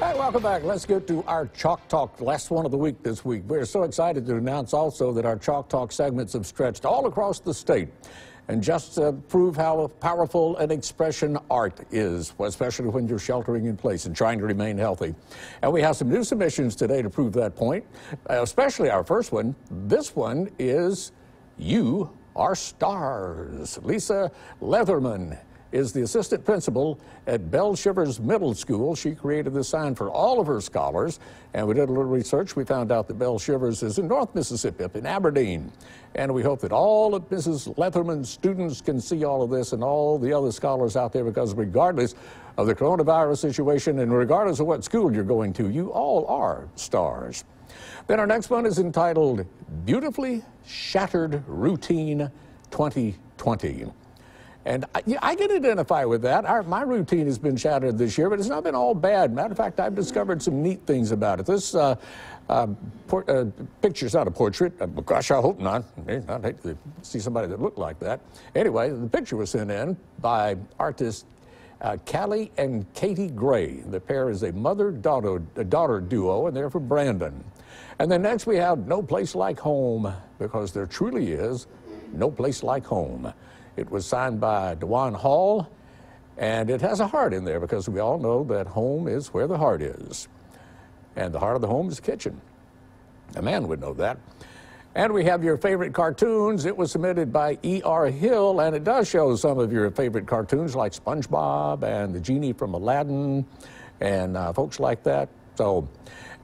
Hi, welcome back. Let's get to our Chalk Talk, last one of the week this week. We're so excited to announce also that our Chalk Talk segments have stretched all across the state. And just to prove how powerful an expression art is, especially when you're sheltering in place and trying to remain healthy. And we have some new submissions today to prove that point, especially our first one. This one is You Are Stars. Lisa Leatherman is the assistant principal at Belle Shivers Middle School. She created this sign for all of her scholars, and we did a little research. We found out that Belle Shivers is in North Mississippi, up in Aberdeen. And we hope that all of Mrs. Leatherman's students can see all of this and all the other scholars out there because regardless of the coronavirus situation and regardless of what school you're going to, you all are stars. Then our next one is entitled Beautifully Shattered Routine 2020. And I, I, can identify with that. Our, my routine has been shattered this year, but it's not been all bad. Matter of fact, I've discovered some neat things about it. This uh, uh, uh, picture's not a portrait. Uh, gosh, I hope not. I'd hate to see somebody that looked like that. Anyway, the picture was sent in by artist uh, Callie and Katie Gray. The pair is a mother-daughter daughter duo, and they're from Brandon. And then next we have No Place Like Home, because there truly is no place like home. It was signed by Dewan Hall, and it has a heart in there because we all know that home is where the heart is. And the heart of the home is the kitchen. A man would know that. And we have your favorite cartoons. It was submitted by E.R. Hill, and it does show some of your favorite cartoons like SpongeBob and the Genie from Aladdin and uh, folks like that. So,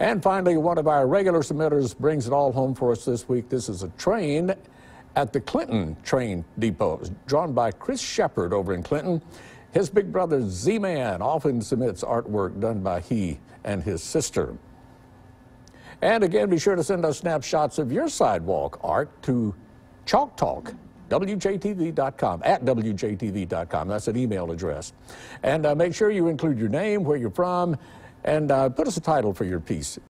and finally, one of our regular submitters brings it all home for us this week. This is a train at the Clinton train depot, drawn by Chris Shepard over in Clinton. His big brother Z-Man often submits artwork done by he and his sister. And again, be sure to send us snapshots of your sidewalk art to Chalk Talk. WJTV.com, at WJTV.com. That's an email address. And uh, make sure you include your name, where you're from, and uh, put us a title for your piece.